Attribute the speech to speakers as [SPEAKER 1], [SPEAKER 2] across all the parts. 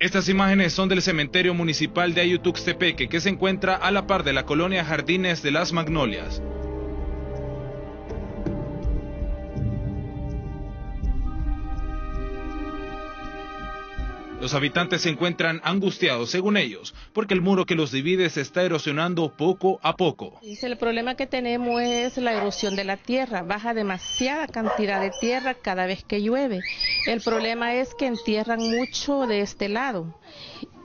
[SPEAKER 1] Estas imágenes son del cementerio municipal de Ayutuxtepeque, que se encuentra a la par de la colonia Jardines de las Magnolias. Los habitantes se encuentran angustiados, según ellos, porque el muro que los divide se está erosionando poco a poco.
[SPEAKER 2] Dice, el problema que tenemos es la erosión de la tierra. Baja demasiada cantidad de tierra cada vez que llueve. El problema es que entierran mucho de este lado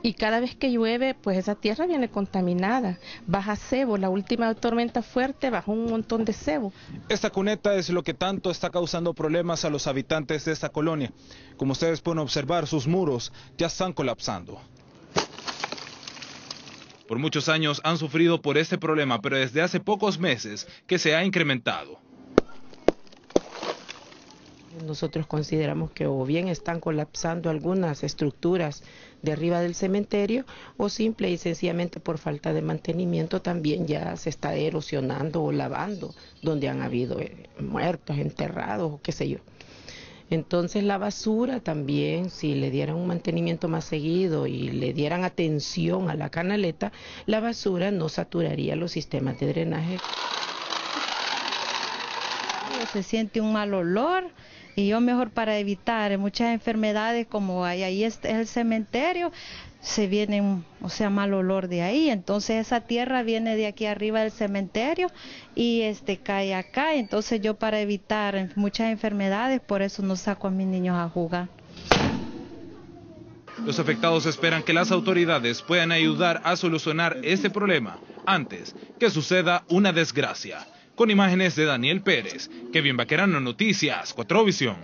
[SPEAKER 2] y cada vez que llueve, pues esa tierra viene contaminada, baja cebo, la última tormenta fuerte bajó un montón de cebo.
[SPEAKER 1] Esta cuneta es lo que tanto está causando problemas a los habitantes de esta colonia. Como ustedes pueden observar, sus muros ya están colapsando. Por muchos años han sufrido por este problema, pero desde hace pocos meses que se ha incrementado.
[SPEAKER 3] Nosotros consideramos que o bien están colapsando algunas estructuras de arriba del cementerio o simple y sencillamente por falta de mantenimiento también ya se está erosionando o lavando donde han habido eh, muertos, enterrados o qué sé yo. Entonces la basura también, si le dieran un mantenimiento más seguido y le dieran atención a la canaleta, la basura no saturaría los sistemas de drenaje.
[SPEAKER 4] Se siente un mal olor y yo mejor para evitar muchas enfermedades como hay ahí es el cementerio, se viene, o sea, mal olor de ahí, entonces esa tierra viene de aquí arriba del cementerio y este cae acá, entonces yo para evitar muchas enfermedades, por eso no saco a mis niños a jugar.
[SPEAKER 1] Los afectados esperan que las autoridades puedan ayudar a solucionar este problema antes que suceda una desgracia con imágenes de Daniel Pérez. Kevin Vaquerano Noticias, Cuatro Visión.